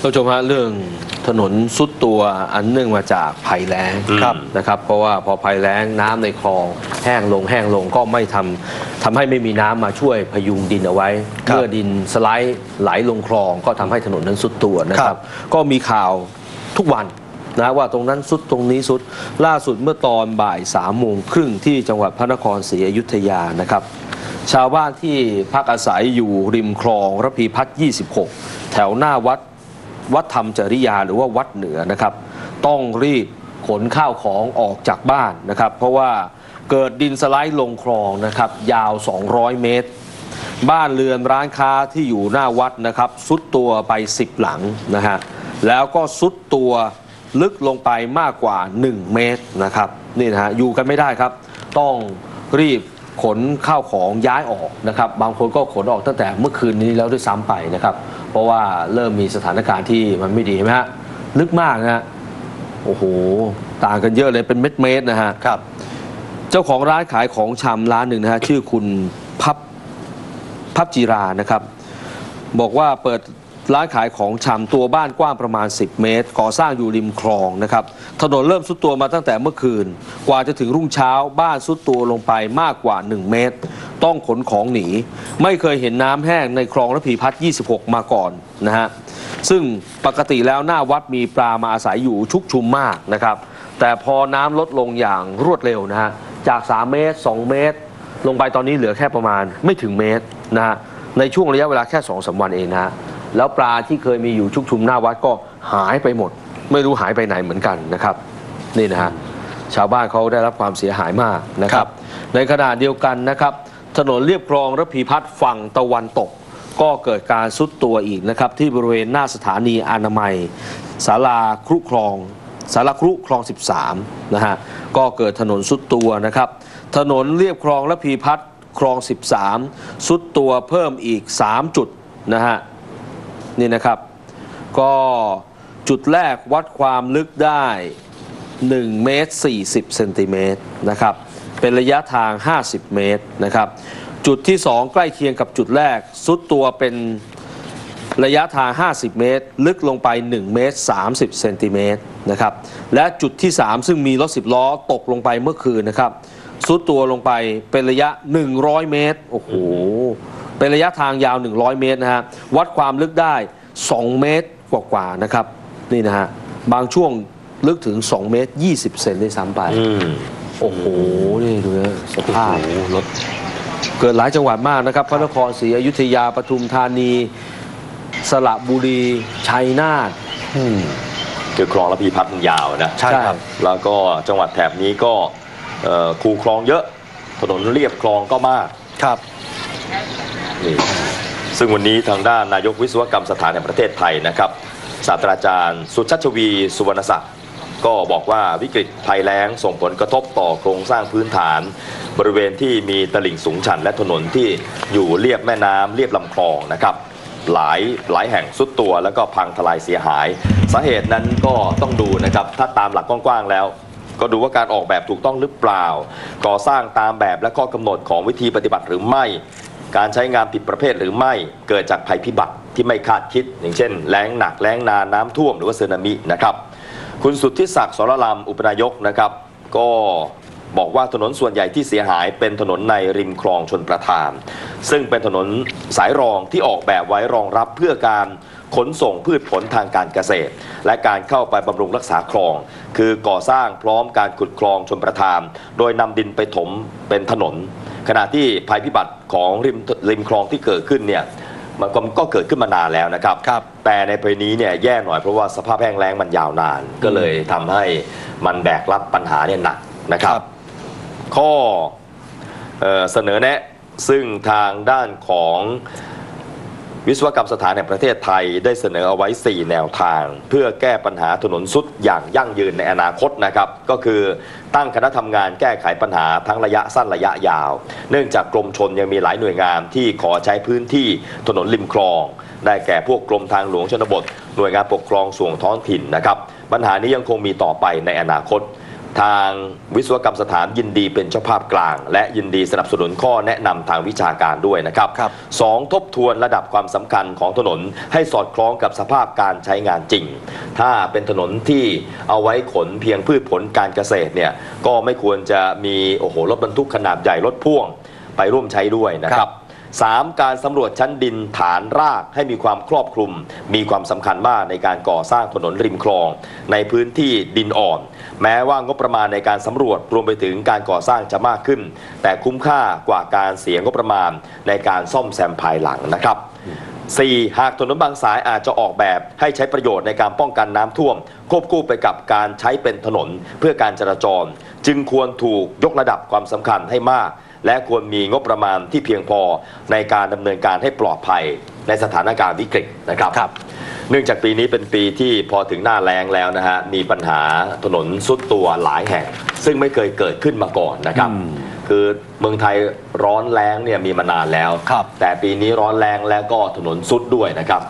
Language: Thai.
ท่านผู้ชมฮะเรื่องถนนสุดตัวอันเนื่องมาจากภัยแล้งครับนะครับ เพราะว่าพอภัยแล้งน้ำในคลองแห้งลงแห้งลงก็ไม่ทำทำให้ไม่มีน้ำมาช่วยพยุงดินเอาไว้ครับเมื่อดินสไลด์ไหลลงคลองก็ทำให้ถนนนั้นสุดตัวนะคครัรับบก็มีข่าวทุกวันนะว่าตรงนั้นสุดตรงนี้สุดล่าสุดเมื่อตอนบ่ายสามโมงครึ่งที่จังหวัดพระนครศรีอยุธยานะครับ ชาวบ้านที่พักอาศัยอยู่ริมคลองระพีพัฒน์26 แถวหน้าวัด วัดธรรมจริยาหรือว่าวัดเหนือนะครับ ต้องรีบขนข้าวของออกจากบ้านนะครับ เพราะว่าเกิดดินสไลด์ลงคลองนะครับ ยาว 200 เมตร บ้านเรือนร้านค้าที่อยู่หน้าวัดนะครับซุดตัวไป 10 หลังนะฮะแล้วก็ซุดตัวลึกลงไปมากกว่า 1 เมตรนะครับนี่นะฮะอยู่กันไม่ได้ครับ ต้องรีบขนข้าวของย้ายออกนะครับ บางคนก็ขนออกตั้งแต่เมื่อคืนนี้แล้วด้วยซ้ำไปนะครับ ราะว่าเริ่มมีสถานการณ์ที่มันไม่ดีเห็นไหมฮะลึกมากนะฮะโอ้โห ต่างกันเยอะเลยเป็นเม็ดๆนะฮะครับ เจ้าของร้านขายของชำร้านหนึ่งนะฮะชื่อคุณพับพับจีรานะครับ บอกว่าเปิดร้านขายของชำตัวบ้านกว้างประมาณ 10 เมตร ก่อสร้างอยู่ริมคลองนะครับ ถนนเริ่มสุดตัวมาตั้งแต่เมื่อคืน กว่าจะถึงรุ่งเช้าบ้านสุดตัวลงไปมากกว่า 1 เมตร ต้องขนของหนี ไม่เคยเห็นน้ำแห้งในคลองระพีพัฒน์26 มาก่อนนะฮะซึ่งปกติแล้วหน้าวัดมีปลามาอาศัยอยู่ชุกชุมมากนะครับ แต่พอน้ำลดลงอย่างรวดเร็วนะฮะจาก 3 เมตร 2 เมตร ลงไปตอนนี้เหลือแค่ประมาณไม่ถึงเมตรนะฮะในช่วงระยะเวลาแค่2อสวันเองนะฮะแล้วปลาที่เคยมีอยู่ชุกชุมหน้าวัดก็หายไปหมด ไม่รู้หายไปไหนเหมือนกันนะครับนี่นะฮะชาวบ้านเขาได้รับความเสียหายมากนะคครัรับบในขณะเดียวกันนะครับ ถนนเรียบคลองระพีพัฒน์ฝั่งตะวันตก ก็เกิดการซุดตัวอีกนะครับ ที่บริเวณหน้าสถานีอนามัยศาลาครุคลองศาลาครุคลอง 13 นะฮะ ก็เกิดถนนซุดตัวนะครับ ถนนเรียบคลองระพีพัฒน์คลอง 13ซุดตัวเพิ่มอีก 3 จุดนะฮะ นี่นะครับ ก็จุดแรกวัดความลึกได้ 1 เมตร 40 เซนติเมตรนะครับ เป็นระยะทาง 50 เมตรนะครับ จุดที่ 2 ใกล้เคียงกับจุดแรกสุดตัวเป็นระยะทาง 50 เมตร ลึกลงไป 1 เมตร 30 เซนติเมตรนะครับ และจุดที่ 3 ซึ่งมีรถ10ล้อตกลงไปเมื่อคืนนะครับสุดตัวลงไปเป็นระยะ 100 เมตร โอ้โห เป็นระยะทางยาว 100 เมตรนะฮะ วัดความลึกได้ 2 เมตรกว่าๆนะครับ นี่นะฮะ บางช่วงลึกถึง 2 เมตร 20 เซนด้ซ้ำไป โอ้โห นี่ดูนะสภาพโอ้โหรถเกิดหลายจังหวัดมากนะครับ พระนครศรีอยุธยาปทุมธานี สระบุรี ชัยนาทอืมคือคลองระพีพัฒน์มันยาวนะใช่ครับ แล้วก็จังหวัดแถบนี้ก็เอ่อคูคลองเยอะ ถนนเรียบคลองก็มากครับนี่ซึ่งวันนี้ทางด้านนายกวิศวกรรมสถานแห่งประเทศไทยนะครับศาสตราจารย์ สุชัชวีสุวรรณศักดิ์ ก็บอกว่าวิกฤตภัยแล้งส่งผลกระทบต่อโครงสร้างพื้นฐาน บริเวณที่มีตลิ่งสูงชันและถนนที่อยู่เรียบแม่น้ำเรียบลำคลองนะครับหลายหลายแห่งสุดตัวแล้วก็พังทลายเสียหาย สาเหตุนั้นก็ต้องดูนะครับถ้าตามหลักกว้างๆแล้ว ก็ดูว่าการออกแบบถูกต้องหรือเปล่า ก่อสร้างตามแบบและข้อกำหนดของวิธีปฏิบัติหรือไม่ การใช้งานผิดประเภทหรือไม่เกิดจากภัยพิบัติที่ไม่คาดคิด อย่างเช่น แล้งหนักแล้งนานน้ำท่วมหรือว่าสึนามินะครับ คุณสุทธิศักดิ์สรลำอุปนายกนะครับ ก็บอกว่าถนนส่วนใหญ่ที่เสียหายเป็นถนนในริมคลองชนประทาน ซึ่งเป็นถนนสายรองที่ออกแบบไว้รองรับเพื่อการขนส่งพืชผลทางการเกษตร และการเข้าไปบำรุงรักษาคลอง คือก่อสร้างพร้อมการขุดคลองชนประทาน โดยนำดินไปถมเป็นถนน ขณะที่ภัยพิบัติของริมริมคลองที่เกิดขึ้นเนี่ย มันก็ก็เกิดขึ้นมานานแล้วนะครับ ครับแต่ในปีนี้เนี่ยแย่หน่อยเพราะว่าสภาพแห้งแล้งมันยาวนาน ก็เลยทำให้มันแบกรับปัญหาเนี่ยหนักนะครับ ครับ ข้อเอ่อเสนอแนะซึ่งทางด้านของ วิศวกรรมสถานแห่งประเทศไทยได้เสนอเอาไว้ 4 แนวทาง เพื่อแก้ปัญหาถนนสุดอย่างยั่งยืนในอนาคตนะครับ ก็คือตั้งคณะทำงานแก้ไขปัญหาทั้งระยะสั้นระยะยาว เนื่องจากกรมชนยังมีหลายหน่วยงานที่ขอใช้พื้นที่ถนนริมคลอง ได้แก่พวกกรมทางหลวงชนบท หน่วยงานปกครองส่วนท้องถิ่นนะครับปัญหานี้ยังคงมีต่อไปในอนาคต ทางวิศวกรรมสถานยินดีเป็นเจ้าภาพกลาง และยินดีสนับสนุนข้อแนะนำทางวิชาการด้วยนะครับครับ สองทบทวนระดับความสำคัญของถนนให้สอดคล้องกับสภาพการใช้งานจริง ถ้าเป็นถนนที่เอาไว้ขนเพียงพืชผลการเกษตรเนี่ยก็ไม่ควรจะมีโอ้โหรถบรรทุกขนาดใหญ่รถพ่วงไปร่วมใช้ด้วยนะครับ 3. การสำรวจชั้นดินฐานรากให้มีความครอบคลุม มีความสำคัญมากในการก่อสร้างถนนริมคลอง ในพื้นที่ดินอ่อน แม้ว่างบประมาณในการสำรวจรวมไปถึงการก่อสร้างจะมากขึ้น แต่คุ้มค่ากว่าการเสียงบประมาณในการซ่อมแซมภายหลังนะครับ 4. หากถนนบางสายอาจจะออกแบบให้ใช้ประโยชน์ในการป้องกันน้ำท่วม ควบคู่ไปกับการใช้เป็นถนนเพื่อการจราจร จึงควรถูกยกระดับความสำคัญให้มาก และควรมีงบประมาณที่เพียงพอในการดำเนินการให้ปลอดภัยในสถานการณ์วิกฤตนะครับครับเนื่องจากปีนี้เป็นปีที่พอถึงหน้าแล้งแล้วนะฮะมีปัญหาถนนสุดตัวหลายแห่ง ซึ่งไม่เคยเกิดขึ้นมาก่อนนะครับอืมคือเมืองไทยร้อนแรงเนี่ยมีมานานแล้วครับแต่ปีนี้ร้อนแรงแล้วก็ถนนสุดด้วยนะครับ